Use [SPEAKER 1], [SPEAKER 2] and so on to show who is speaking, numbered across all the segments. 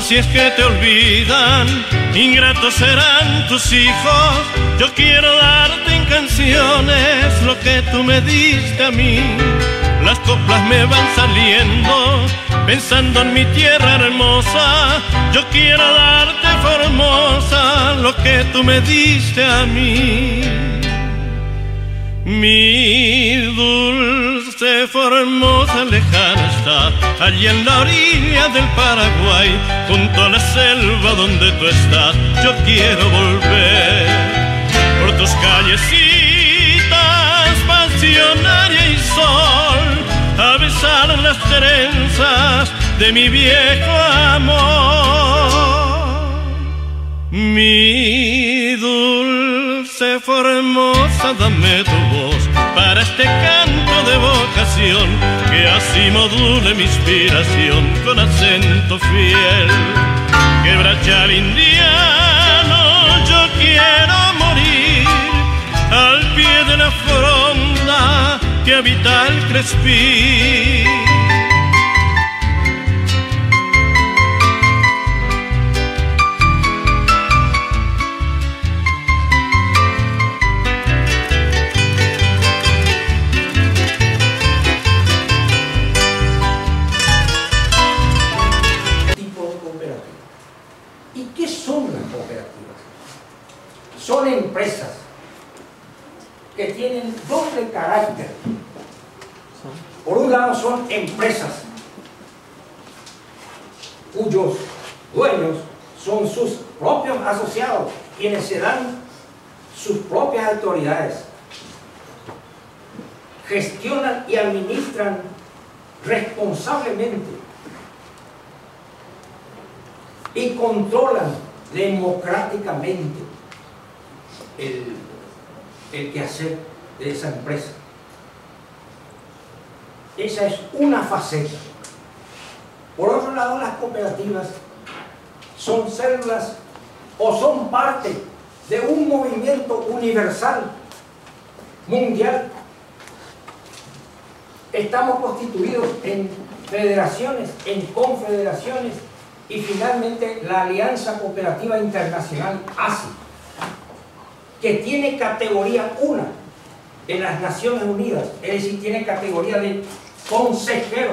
[SPEAKER 1] Si es que te olvidan, ingratos serán tus hijos. Yo quiero darte en canciones lo que tú me diste a mí. Las coplas me van saliendo, pensando en mi tierra hermosa. Yo quiero darte, Formosa, lo que tú me diste a mí. Mi dulce Formosa lejana está, allí en la orilla del Paraguay, junto a la selva donde tú estás. Yo quiero volver por tus callecitas, pasionaria y sol, a besar las trenzas de mi viejo amor. Mi dulce Formosa, dame tu voz para este canto de vocación que así module mi inspiración con acento fiel. Quebrachar indiano, yo quiero morir al pie de la fronda que habita el Crespín.
[SPEAKER 2] ¿Y qué son las cooperativas? Son empresas que tienen doble carácter. Por un lado son empresas cuyos dueños son sus propios asociados, quienes se dan sus propias autoridades, gestionan y administran responsablemente y controlan democráticamente el, el quehacer de esa empresa. Esa es una faceta. Por otro lado, las cooperativas son células o son parte de un movimiento universal, mundial. Estamos constituidos en federaciones, en confederaciones y finalmente la Alianza Cooperativa Internacional ASI, que tiene categoría 1 en las Naciones Unidas, es decir, tiene categoría de consejero.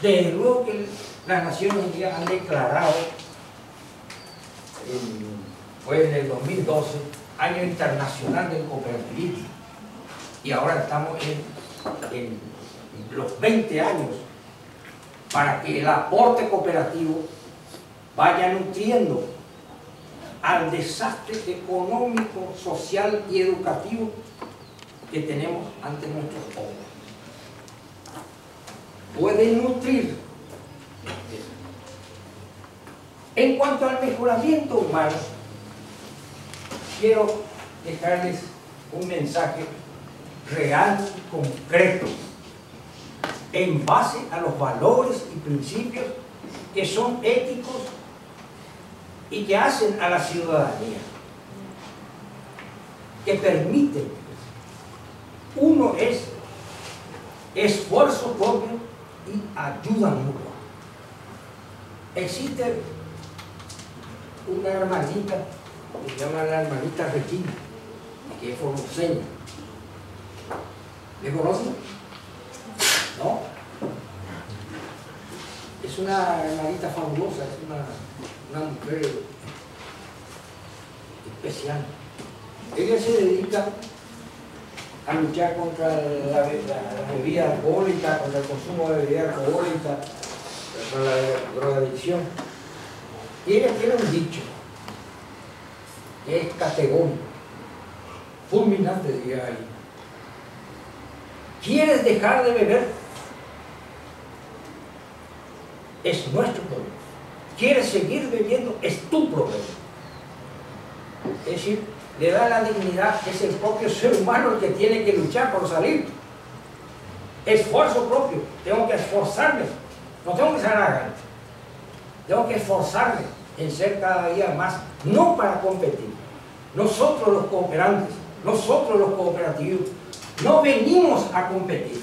[SPEAKER 2] Desde luego que las Naciones Unidas han declarado, en- fue en el 2012, Año Internacional del Cooperativismo, y ahora estamos en los 20 años para que el aporte cooperativo vaya nutriendo al desastre económico, social y educativo que tenemos ante nuestros ojos. Puede nutrir. En cuanto al mejoramiento humano, quiero dejarles un mensaje real, concreto, en base a los valores y principios que son éticos y que hacen a la ciudadanía, que permiten, uno es esfuerzo propio y ayuda mutua. Existe una hermanita, que se llama la hermanita Regina, que es formoseña. ¿Le conocen? ¿No? Es una hermanita fabulosa, es una, una mujer especial. Ella se dedica a luchar contra la, la bebida alcohólica, contra el consumo de bebida alcohólica, contra la drogadicción. Y ella tiene un dicho que es categórico, fulminante, diría ahí. ¿Quieres dejar de beber? Es nuestro problema. ¿Quieres seguir bebiendo? Es tu problema. Es decir, le da la dignidad, es el propio ser humano el que tiene que luchar por salir. Esfuerzo propio, tengo que esforzarme, no tengo que ser arrogante. Tengo que esforzarme en ser cada día más, no para competir. Nosotros los cooperantes, nosotros los cooperativos, no venimos a competir,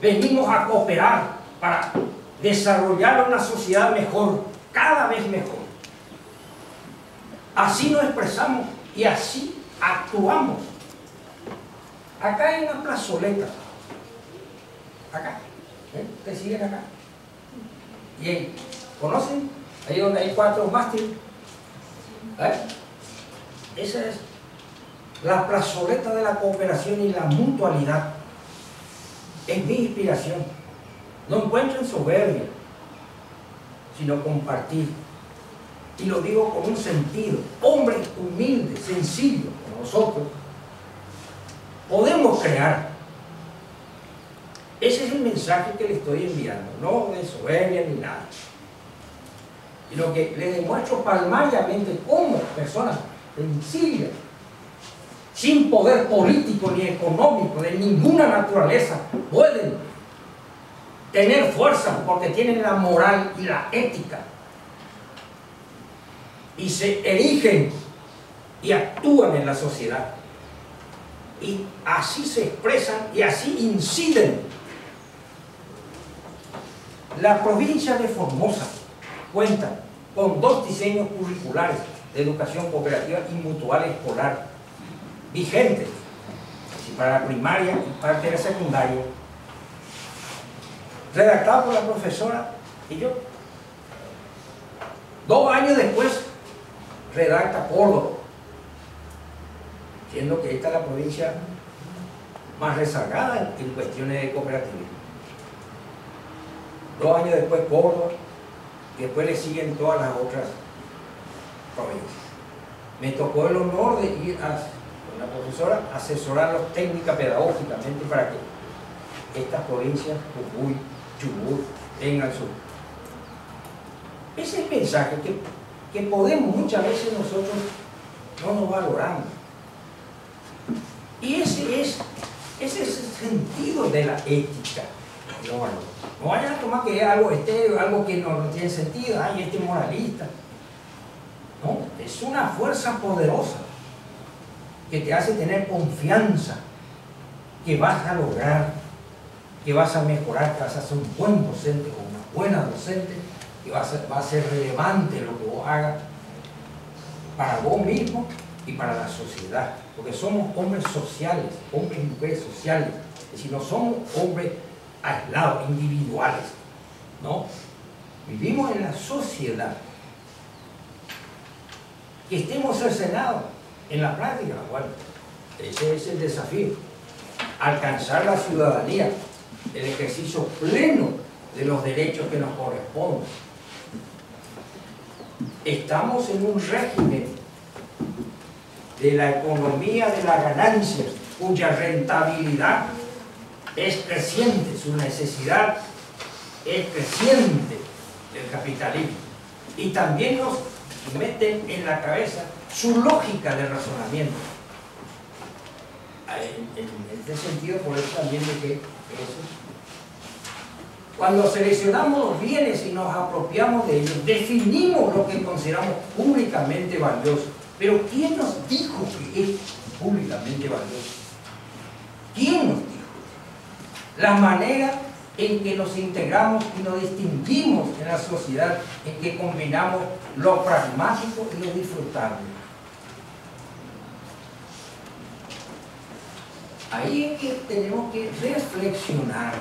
[SPEAKER 2] venimos a cooperar para desarrollar una sociedad mejor, cada vez mejor. Así nos expresamos y así actuamos. Acá hay una plazoleta. Acá. ¿Eh? ¿Ustedes siguen acá? Y ahí, ¿conocen? Ahí donde hay cuatro mástiles. ¿Eh? Esa es la plazoleta de la cooperación y la mutualidad. Es mi inspiración. No encuentro en soberbia, sino compartir. Y lo digo con un sentido. Hombres humildes, sencillos, como nosotros, podemos crear. Ese es el mensaje que le estoy enviando, no de soberbia ni nada. Sino que le demuestro palmariamente cómo personas sencillas, sin poder político ni económico de ninguna naturaleza, pueden tener fuerza porque tienen la moral y la ética y se erigen y actúan en la sociedad y así se expresan y así inciden. La provincia de Formosa cuenta con dos diseños curriculares de educación cooperativa y mutual escolar vigentes para la primaria y parte de la secundaria, redactado por la profesora y yo. Dos años después redacta Córdoba, siendo que esta es la provincia más rezagada en cuestiones de cooperativismo. Dos años después Córdoba, y después le siguen todas las otras provincias. Me tocó el honor de ir a la profesora asesorarlos técnica pedagógicamente para que estas provincias, Jujuy, Chubut, tengan su... Ese es el mensaje que, que podemos muchas veces nosotros no nos valoramos. Y ese es, ese es el sentido de la ética. No, no vayan a tomar que algo, este, algo que no, no tiene sentido, ay, este moralista. No, es una fuerza poderosa que te hace tener confianza que vas a lograr, que vas a mejorar, que vas a ser un buen docente o una buena docente, que va a ser, relevante lo que vos hagas para vos mismo y para la sociedad. Porque somos hombres sociales, hombres y mujeres sociales. Es decir, no somos hombres aislados, individuales. ¿no? Vivimos en la sociedad. Que estemos cercenados en la práctica, bueno, ese es el desafío. Alcanzar la ciudadanía, el ejercicio pleno de los derechos que nos corresponden. Estamos en un régimen de la economía de la ganancia, cuya rentabilidad es creciente, su necesidad es creciente del capitalismo. Y también nos meten en la cabeza su lógica de razonamiento. En, este sentido, por eso también de que eso. Cuando seleccionamos los bienes y nos apropiamos de ellos, definimos lo que consideramos públicamente valioso. Pero ¿quién nos dijo que es públicamente valioso? ¿Quién nos dijo? La manera en que nos integramos y nos distinguimos en la sociedad, en que combinamos lo pragmático y lo disfrutable. Ahí es que tenemos que reflexionar.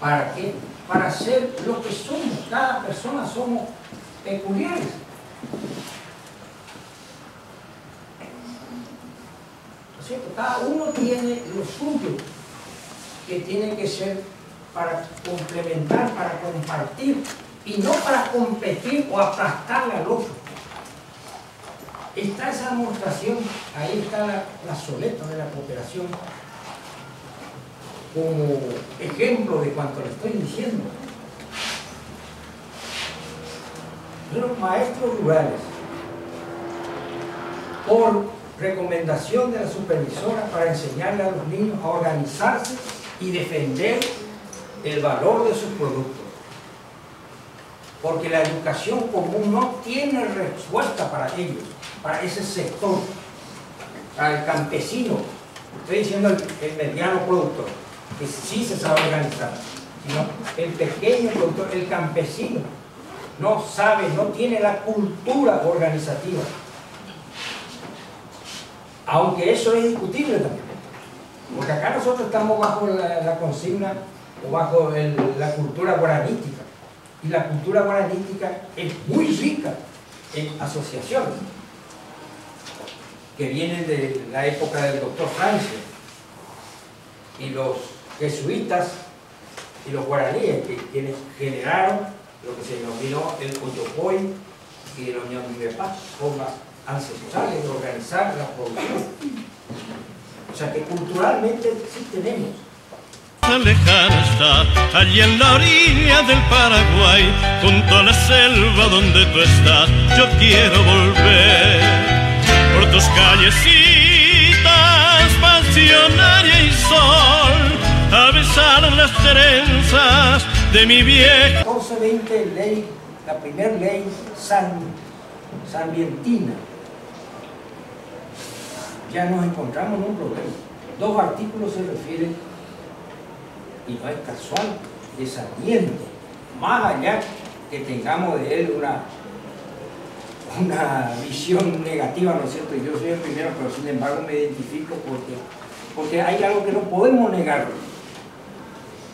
[SPEAKER 2] ¿Para qué? Para ser lo que somos. Cada persona somos peculiares. Cada uno tiene lo suyo que tiene que ser para complementar, para compartir y no para competir o aplastarle al otro está esa demostración, ahí está la, soleta de la cooperación como ejemplo de cuanto le estoy diciendo. Los maestros rurales, por recomendación de la supervisora para enseñarle a los niños a organizarse y defender el valor de sus productos. Porque la educación común no tiene respuesta para ellos para ese sector, para el campesino, estoy diciendo el, mediano productor, que sí se sabe organizar, sino el pequeño productor, el campesino, no sabe, no tiene la cultura organizativa. Aunque eso es discutible también. Porque acá nosotros estamos bajo la, consigna o bajo la cultura guaranítica. Y la cultura guaranítica es muy rica en asociaciones que vienen de la época del doctor Francia y los jesuitas y los guaraníes, que, quienes generaron lo que se denominó el Coyopoy y el Oñamibepá, formas ancestrales de organizar la producción. O sea que culturalmente sí tenemos.
[SPEAKER 1] Lejana está, allí en la orilla del Paraguay, junto a la selva donde tú estás, yo quiero volver por tus callecitas, pasionaria y sol, a besar las trenzas de mi vieja.
[SPEAKER 2] 1420 ley, la primera ley san, sanvientina. Ya nos encontramos en un problema. Dos artículos se refieren, y no es casual, de Sarmiento, más allá que tengamos de él una, una visión negativa, ¿no es cierto? Yo soy el primero, pero sin embargo me identifico porque, porque hay algo que no podemos negar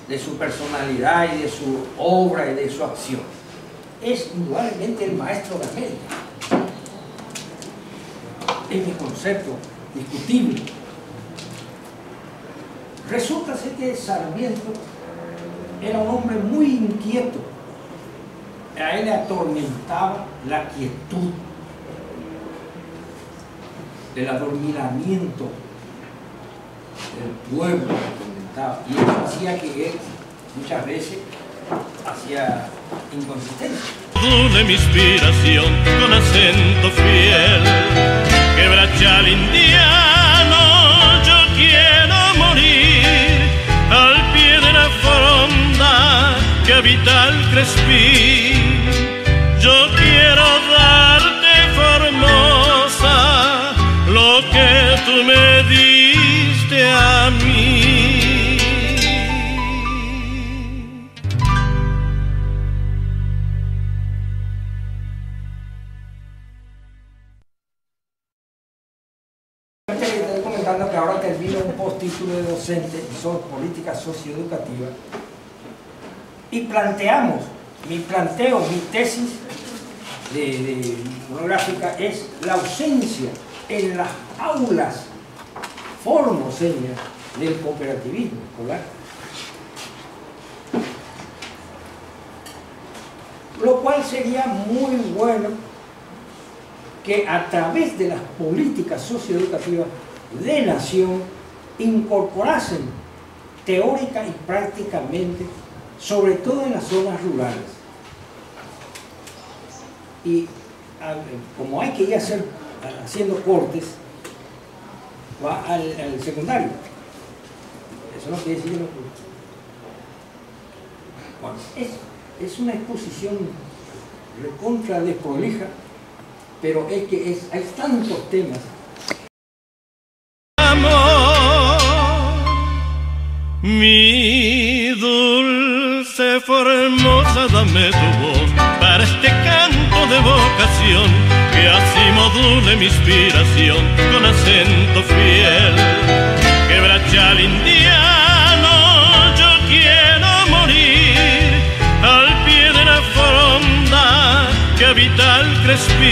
[SPEAKER 2] de su personalidad y de su obra y de su acción. Es indudablemente el maestro de América. Es mi concepto discutible. Resulta ser que Sarmiento era un hombre muy inquieto. A él le atormentaba la quietud, el adormilamiento del pueblo y eso hacía que él muchas veces hacía inconsistencia.
[SPEAKER 1] de mi inspiración con acento fiel, quebrachal indiano, yo quiero morir al pie de la fronda que habita el crespín.
[SPEAKER 2] Título de docente sobre política socioeducativa y planteamos, mi planteo, mi tesis de, monográfica es la ausencia en las aulas formoseñas del cooperativismo escolar. Lo cual sería muy bueno que a través de las políticas socioeducativas de nación incorporasen teórica y prácticamente, sobre todo en las zonas rurales. Y como hay que ir hacer, haciendo cortes, va al, secundario. Eso no quiere decir bueno, es, es una exposición recontra desprolija, pero es que es, hay tantos temas
[SPEAKER 1] Mi dulce formosa, dame tu voz para este canto de vocación que así module mi inspiración con acento fiel. Quebrachal indiano, yo quiero morir al pie de la fronda que habita el Crespí